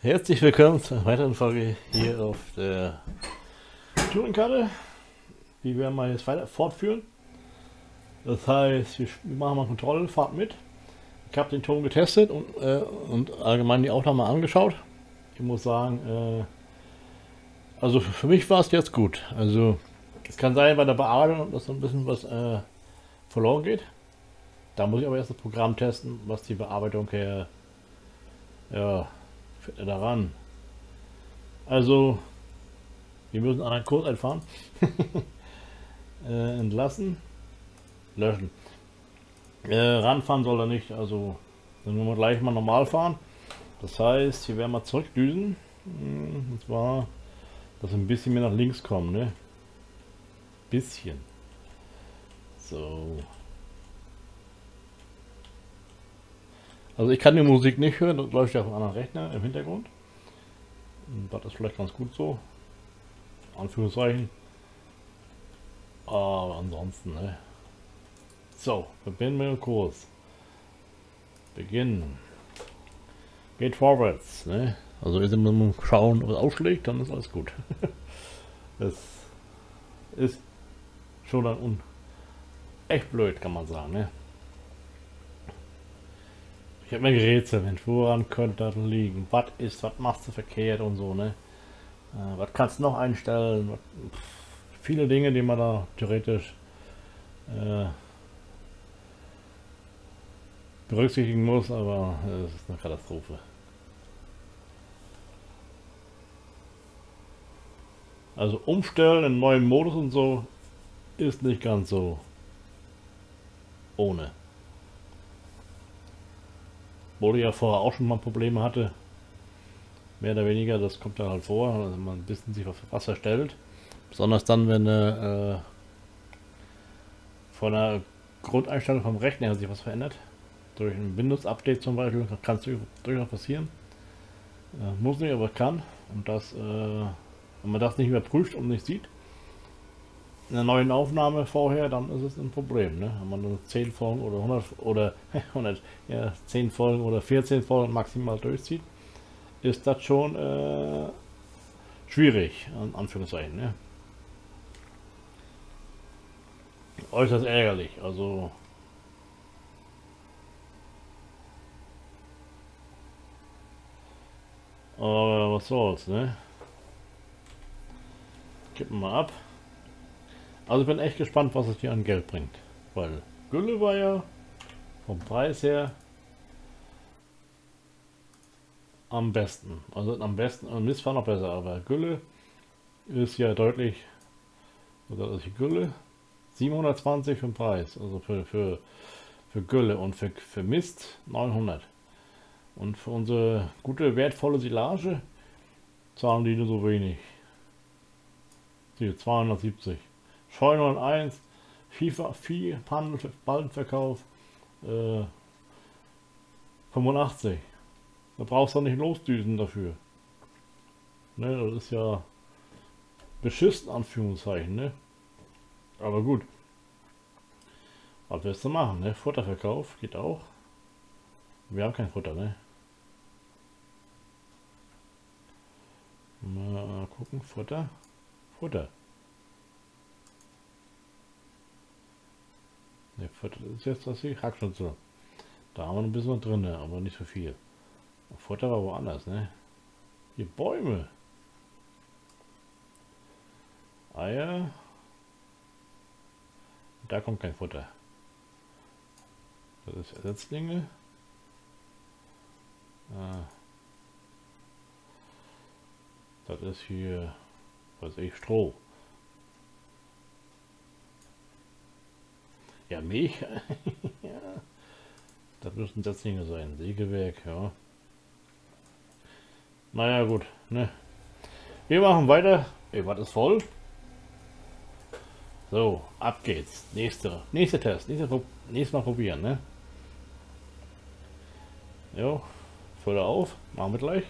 Herzlich willkommen zu einer weiteren Folge hier auf der Tourenkarte. Die werden wir jetzt weiter fortführen. Das heißt, wir machen mal Kontrollfahrt mit. Ich habe den Ton getestet und, äh, und allgemein die Aufnahme angeschaut. Ich muss sagen, äh, also für mich war es jetzt gut. Also es kann sein bei der Bearbeitung, dass so ein bisschen was äh, verloren geht. Da muss ich aber erst das Programm testen, was die Bearbeitung her ja, daran. Also, wir müssen einen Kurs einfahren. äh, entlassen. Löschen. Äh, ranfahren soll er nicht, also dann wollen wir gleich mal normal fahren. Das heißt, hier werden wir zurückdüsen. Hm, und zwar, dass wir ein bisschen mehr nach links kommen, ne? Bisschen. So. Also ich kann die Musik nicht hören, das läuft ja auf einem anderen Rechner im Hintergrund. Und das ist vielleicht ganz gut so. Anführungszeichen. Aber ansonsten, ne? So, verbinden wir den Kurs. Beginnen. Geht vorwärts, ne? Also jetzt immer mal schauen, ob es ausschlägt, dann ist alles gut. das ist schon dann echt blöd, kann man sagen, ne? Ich habe mir gerätselt, woran könnte das liegen? Was ist, was machst du verkehrt und so, ne? Äh, was kannst du noch einstellen? Was, pff, viele Dinge, die man da theoretisch äh, berücksichtigen muss, aber es ist eine Katastrophe. Also umstellen in neuen Modus und so ist nicht ganz so ohne. Wo ich ja vorher auch schon mal Probleme hatte. Mehr oder weniger, das kommt dann halt vor, also man ein bisschen sich auf was verstellt. Besonders dann, wenn äh, von der Grundeinstellung vom Rechner sich was verändert. Durch ein Windows-Update zum Beispiel kann es durchaus passieren. Äh, muss nicht, aber kann. Und das, äh, wenn man das nicht überprüft und nicht sieht, in der neuen Aufnahme vorher, dann ist es ein Problem. Ne? Wenn man nur 10 Folgen oder 100 oder 100, ja, 10 Folgen oder 14 Folgen maximal durchzieht, ist das schon äh, schwierig, in Anführungszeichen. Ne? Äußerst ärgerlich. Also Aber was soll's, ne? Kippen wir ab. Also ich bin echt gespannt, was es hier an Geld bringt. Weil Gülle war ja vom Preis her am besten. Also am besten, Mist war noch besser, aber Gülle ist ja deutlich, oder die Gülle 720 für den Preis, also für, für, für Gülle und für, für Mist 900. Und für unsere gute, wertvolle Silage zahlen die nur so wenig. Hier 270. Scheune 1, FIFA, Vieh, Ballenverkauf äh, 85. Da brauchst du nicht losdüsen dafür. Ne, das ist ja beschissen, Anführungszeichen, ne? Aber gut. Was willst du machen, ne? Futterverkauf geht auch. Wir haben kein Futter, ne? Mal gucken, Futter. Futter. Ne, Futter ist jetzt das hier Hackschnitzel. Da haben wir ein bisschen drin, aber nicht so viel. Futter war woanders, ne? Hier Bäume. Eier. Da kommt kein Futter. Das ist Ersatzlinge. Ah. Das ist hier, was ich, Stroh. Ja, Milch. ja. Das müssten Setzlinge sein. Sägewerk, ja. Naja, gut. Ne? Wir machen weiter. Ey, was ist voll? So, ab geht's. Nächste, nächste Test. Nächste, nächstes Mal probieren, ne? Jo, Fülle auf. Machen wir gleich.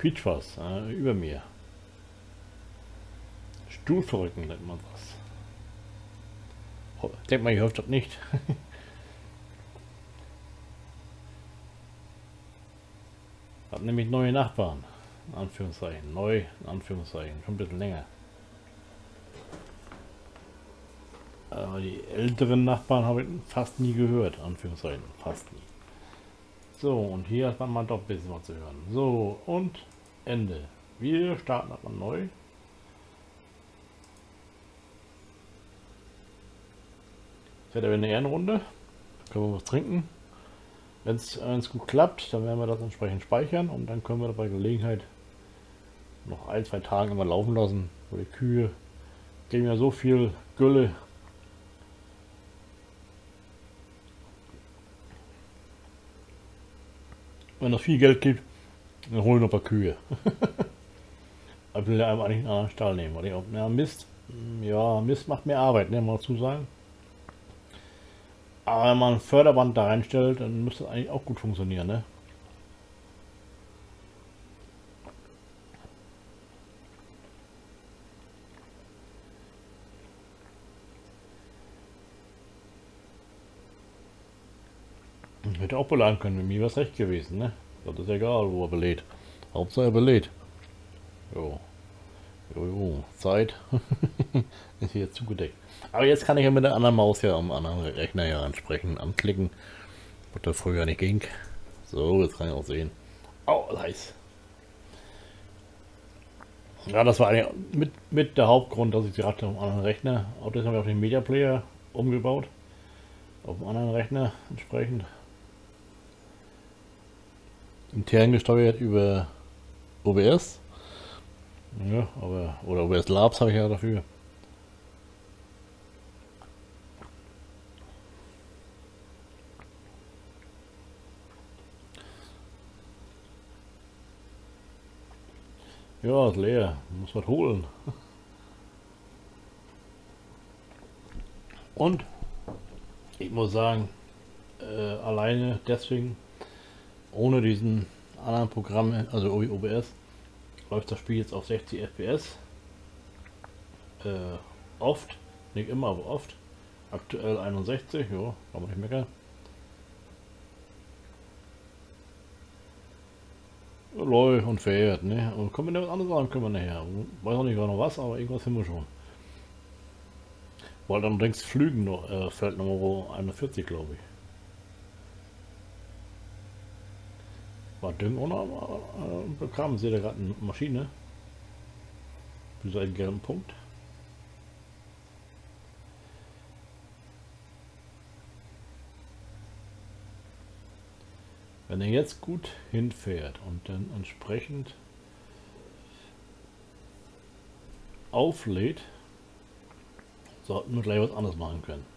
Hier was äh, über mir. Stuhlverrücken nennt man das. Denkt man, ich hoffe das nicht. Hat nämlich neue Nachbarn. In Anführungszeichen. Neu, in Anführungszeichen. Schon ein bisschen länger. Aber die älteren Nachbarn habe ich fast nie gehört. Anführungszeichen. Fast nie. So, und hier hat man mal doch ein bisschen was zu hören. So, und Ende. Wir starten nochmal neu. Jetzt wäre eine Ehrenrunde. Da können wir was trinken. Wenn es gut klappt, dann werden wir das entsprechend speichern und dann können wir bei Gelegenheit noch ein, zwei Tage immer laufen lassen. Wo die Kühe geben ja so viel Gülle. Wenn es viel Geld gibt, dann holen wir noch ein paar Kühe. ich will ja eigentlich einen anderen Stall nehmen. Weil ich auch, ja, Mist, ja, Mist macht mehr Arbeit, ne, mal zu sagen. Aber wenn man ein Förderband da reinstellt, dann müsste das eigentlich auch gut funktionieren, ne? Hätte auch beladen können, mit mir wäre es recht gewesen, ne? Das ist egal, wo er belädt. Hauptsache er belädt. Jo. Jo, jo. Zeit ist hier zugedeckt. Aber jetzt kann ich ja mit der anderen Maus ja am anderen Rechner ja ansprechen, anklicken. Was da früher nicht ging. So, jetzt kann ich auch sehen. Oh, heiß. Ja, das war mit, mit der Hauptgrund, dass ich die Ratte am anderen Rechner, auch das habe ich auf den Media Player umgebaut. Auf dem anderen Rechner entsprechend. Intern gesteuert über OBS. Ja, aber, oder OBS Labs habe ich ja dafür. Ja, ist leer. Muss was holen. Und ich muss sagen, äh, alleine deswegen, ohne diesen anderen Programm, also OBS, läuft das Spiel jetzt auf 60 FPS. Äh, oft, nicht immer, aber oft. Aktuell 61, ja, kann man nicht meckern. läuft und fährt, ne? Und kommen wir was anderes sagen, können wir nachher. Weiß auch nicht genau was, aber irgendwas finden wir schon. Weil dann denkst Flügen noch, äh, Feld Nummer 41, glaube ich. War Ding ohne äh, bekam sie da gerade eine Maschine. Für einen gelben Punkt. Wenn er jetzt gut hinfährt und dann entsprechend auflädt, sollten wir gleich was anderes machen können.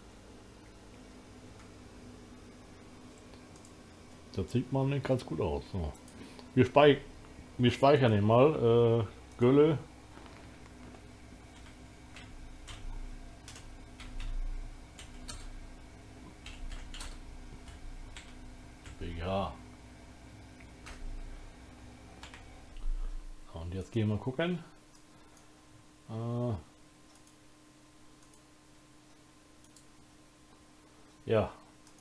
Das sieht man ganz gut aus. So. Wir, speich wir speichern ihn mal. Äh, Gülle gehen wir gucken. Äh ja,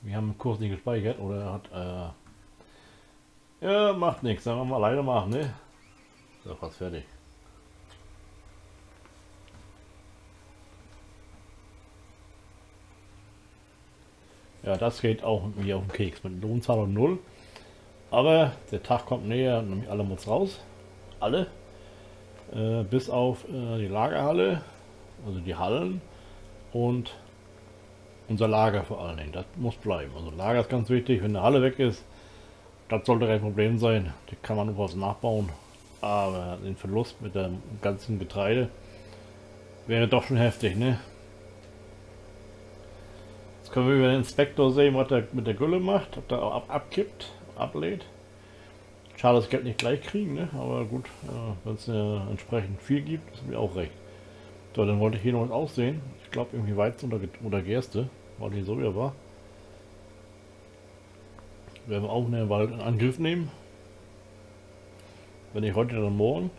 wir haben den Kurs nicht gespeichert oder er hat äh ja macht nichts, sagen wir mal leider machen, ne? So fast fertig. Ja, das geht auch wie auf dem Keks mit Lohnzahlung 0. Aber der Tag kommt näher, nämlich alle muss raus. Alle. Äh, bis auf äh, die Lagerhalle, also die Hallen und unser Lager vor allen Dingen. Das muss bleiben. Also Lager ist ganz wichtig. Wenn eine Halle weg ist, das sollte kein Problem sein. Die kann man nur was nachbauen. Aber den Verlust mit dem ganzen Getreide wäre doch schon heftig, ne? Jetzt können wir über den Inspektor sehen, was er mit der Gülle macht, ob er ab abkippt, ablädt. Schade, das Geld nicht gleich kriegen, ne? aber gut, äh, wenn es äh, entsprechend viel gibt, ist mir auch recht. So, dann wollte ich hier noch was aussehen. Ich glaube irgendwie Weizen oder, oder Gerste, weil die so wieder war werden wir auch einen Wald in Angriff nehmen. Wenn nicht heute, dann morgen.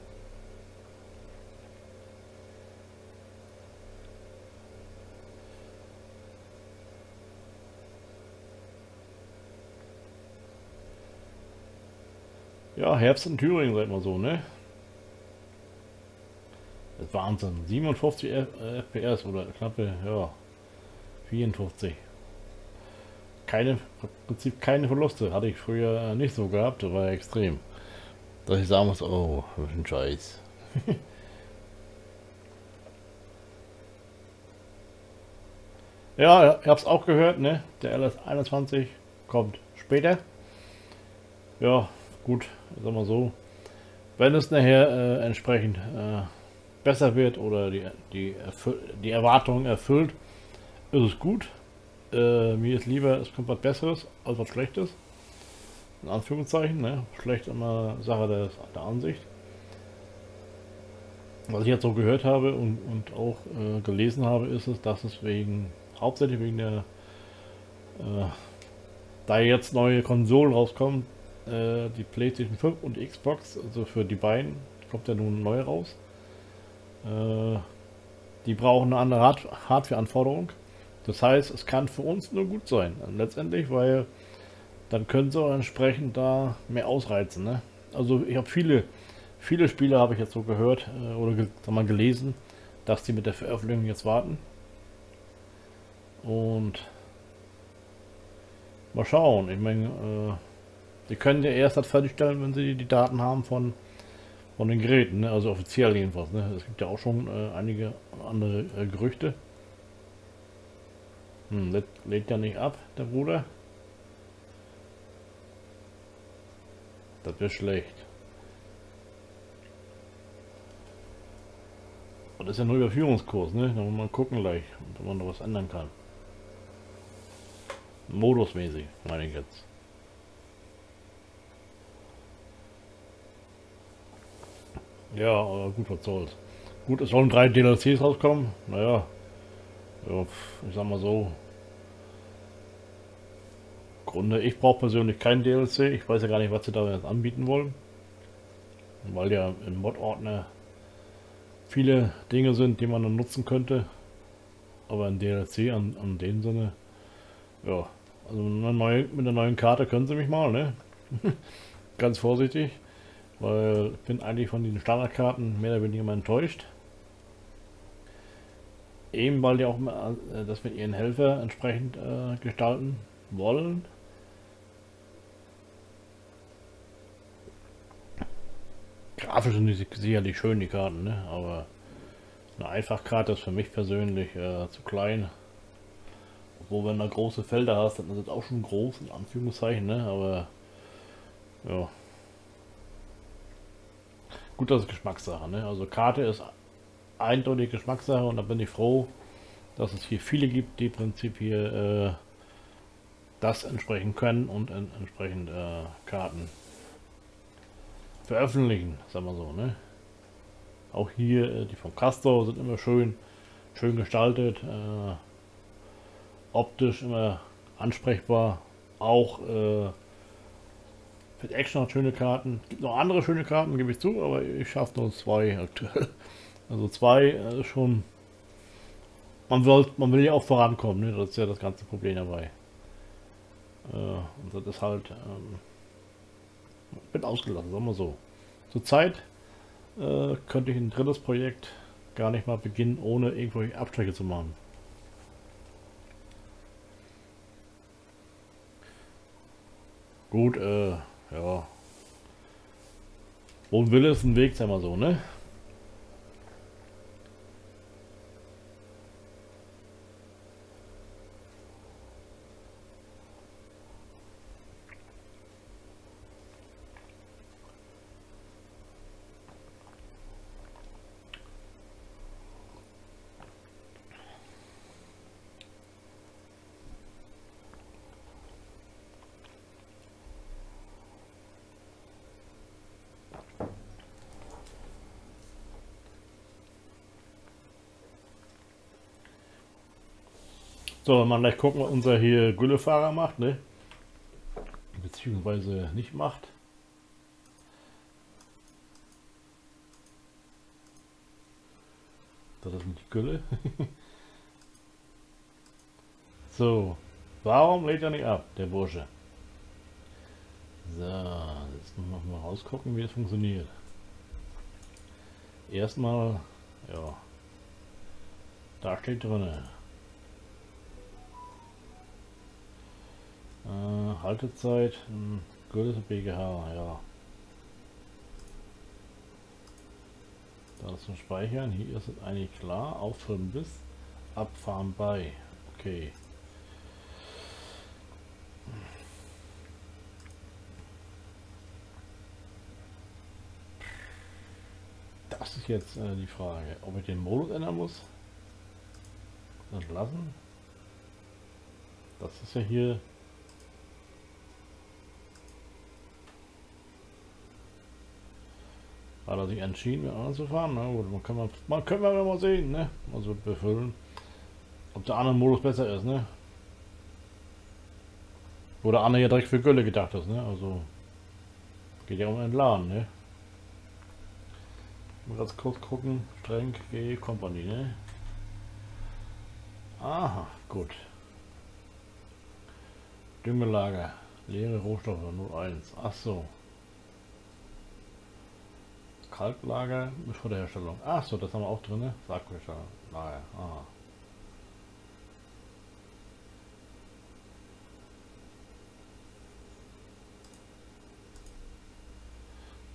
Ja, Herbst in Thüringen, sag mal so, ne? Das ist Wahnsinn. 57 FPS oder knappe, ja, 54. Keine, im Prinzip keine Verluste. Hatte ich früher nicht so gehabt, das war ja extrem. Dass ich sagen muss, oh, was ein Scheiß. ja, ich hab's auch gehört, ne? Der LS21 kommt später. Ja, gut, sag mal so. Wenn es nachher äh, entsprechend äh, besser wird oder die, die, die Erwartungen erfüllt, ist es gut. Äh, mir ist lieber, es kommt was Besseres als was Schlechtes. In Anführungszeichen, ne? Schlecht immer Sache der, der Ansicht. Was ich jetzt so gehört habe und, und auch äh, gelesen habe, ist es, dass es wegen, hauptsächlich wegen der, äh, da jetzt neue Konsolen rauskommen, äh, die PlayStation 5 und die Xbox, also für die beiden, kommt ja nun neu raus. Äh, die brauchen eine andere Hard Hardware-Anforderung. Das heißt, es kann für uns nur gut sein, letztendlich, weil dann können sie auch entsprechend da mehr ausreizen. Ne? Also ich habe viele, viele Spiele habe ich jetzt so gehört äh, oder ge mal gelesen, dass die mit der Veröffentlichung jetzt warten. Und mal schauen. Ich meine, äh, sie können ja erst das fertigstellen, wenn sie die Daten haben von, von den Geräten, ne? also offiziell jedenfalls. Ne? Es gibt ja auch schon äh, einige andere äh, Gerüchte. Hm, lädt, lädt ja nicht ab, der Bruder. Das wäre schlecht. Und das ist ja nur Überführungskurs, ne? Da muss man gucken gleich, ob man noch was ändern kann. Modusmäßig, meine ich jetzt. Ja, aber gut, was soll's. Gut, es sollen drei DLCs rauskommen. Naja, ja, ich sag mal so, Grunde, ich brauche persönlich kein DLC. Ich weiß ja gar nicht, was sie da jetzt anbieten wollen. Weil ja im Mod-Ordner viele Dinge sind, die man dann nutzen könnte. Aber ein DLC an, an dem Sinne, ja, also mit einer neuen Karte können sie mich mal, ne? Ganz vorsichtig, weil ich bin eigentlich von den Standardkarten mehr oder weniger enttäuscht. Eben weil die auch äh, das mit ihren Helfer entsprechend äh, gestalten wollen. Grafisch sind die sicherlich schön, die Karten, ne? aber eine Einfachkarte ist für mich persönlich äh, zu klein. Obwohl, wenn du große Felder hast, dann ist es auch schon groß, in Anführungszeichen, ne? aber ja. Gut, das ist Geschmackssache, ne? also Karte ist eindeutig Geschmackssache und da bin ich froh, dass es hier viele gibt, die im Prinzip hier äh, das entsprechen können und en entsprechend äh, Karten veröffentlichen, sagen wir so, ne? Auch hier, äh, die vom Castor sind immer schön, schön gestaltet, äh, optisch immer ansprechbar, auch äh, für Action hat schöne Karten. Gibt noch andere schöne Karten, gebe ich zu, aber ich schaffe nur zwei aktuell. Also zwei äh, schon. Man will, man will ja auch vorankommen, ne? das ist ja das ganze Problem dabei. Äh, und das ist halt. Ähm, bin ausgelassen, sagen wir so. Zurzeit äh, könnte ich ein drittes Projekt gar nicht mal beginnen, ohne irgendwelche Abstriche zu machen. Gut, äh, ja. Wo ein Wille ist ein Weg, sagen wir so, ne? So, mal gleich gucken, was unser hier Güllefahrer macht, ne? Beziehungsweise nicht macht. Das ist nicht Gülle. so, warum lädt er nicht ab, der Bursche? So, Jetzt noch mal rausgucken, wie es funktioniert. Erstmal, ja, da steht drin. Äh, Haltezeit, hm, Größe BGH, ja. Das zum Speichern, hier ist es eigentlich klar, aufhören bis, abfahren bei, okay. Das ist jetzt äh, die Frage, ob ich den Modus ändern muss. Entlassen. Das ist ja hier hat er sich entschieden, mit anderen zu fahren. Na gut, man kann man, man können wir mal sehen, ne? Also befüllen, ob der andere Modus besser ist, ne? Oder andere ja direkt für Gülle gedacht ist, ne? Also geht ja um Entladen, ne? Mal ganz kurz gucken. Streng G Company, ne? Aha, gut. Düngelager. Leere Rohstoffe 01. Ach so. Kalklager vor der Herstellung. Ach so, das haben wir auch drin. Ne? Sargwäscher. Naja, aha.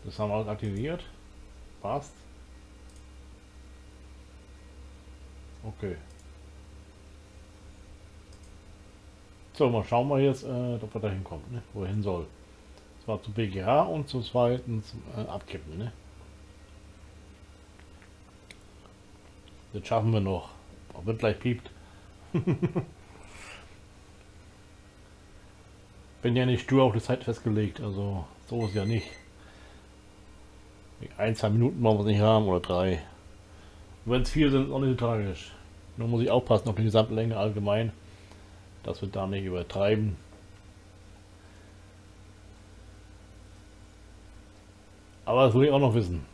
Das haben wir alles aktiviert. Passt. Okay. So, mal schauen wir jetzt, äh, ob er da hinkommt, ne? wohin soll. Zwar zu BGH und zum zweiten zum äh, Abkippen. Ne? Das schaffen wir noch. Ob es gleich piept. Bin ja nicht stur auf die Zeit festgelegt, also so ist ja nicht. Ein, zwei Minuten wollen wir es nicht haben oder drei. Wenn es vier sind, ist auch nicht tragisch. Nur muss ich aufpassen auf die Gesamtlänge allgemein, dass wir da nicht übertreiben. Aber das will ich auch noch wissen.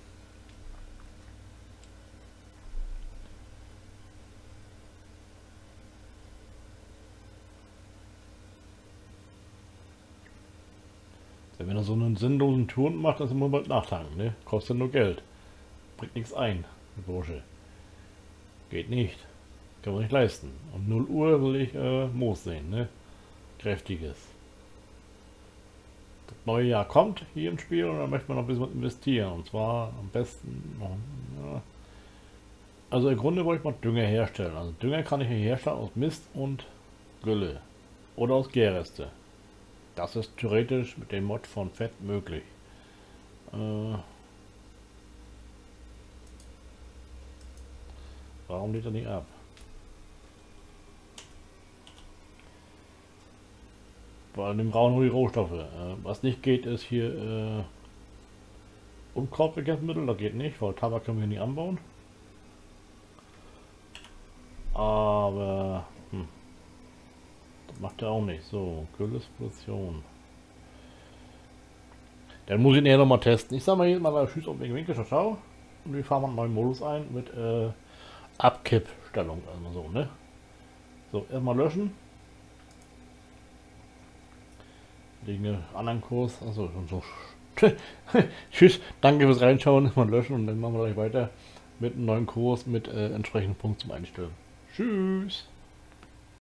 Wenn er so einen sinnlosen Touren macht, dann man bald nachtanken, ne? Kostet nur Geld. Bringt nichts ein, Bursche. Geht nicht. Kann man nicht leisten. Um 0 Uhr will ich äh, Moos sehen, ne? Kräftiges. Das neue Jahr kommt hier im Spiel und da möchte man noch ein bisschen investieren. Und zwar am besten ja. Also im Grunde wollte ich mal Dünger herstellen. Also Dünger kann ich herstellen aus Mist und Gülle. Oder aus Gärreste. Das ist theoretisch mit dem Mod von Fett möglich. Äh, warum lädt er nicht ab? Weil dem brauchen nur die Rohstoffe. Äh, was nicht geht, ist hier äh, Unkrautbekämpfungsmittel. Das geht nicht, weil Tabak können wir nicht anbauen. Aber Macht er auch nicht. So, Kühlexplosion. Dann muss ich näher nochmal testen. Ich sag mal hier mal Tschüss und Winkel, ciao. Und wir fahren mal einen neuen Modus ein mit äh, Abkippstellung. Also so, ne? So, erstmal löschen. Wegen anderen Kurs. Also schon so. Tschüss, danke fürs Reinschauen. Mal löschen und dann machen wir gleich weiter mit einem neuen Kurs mit äh, entsprechenden Punkt zum Einstellen. Tschüss.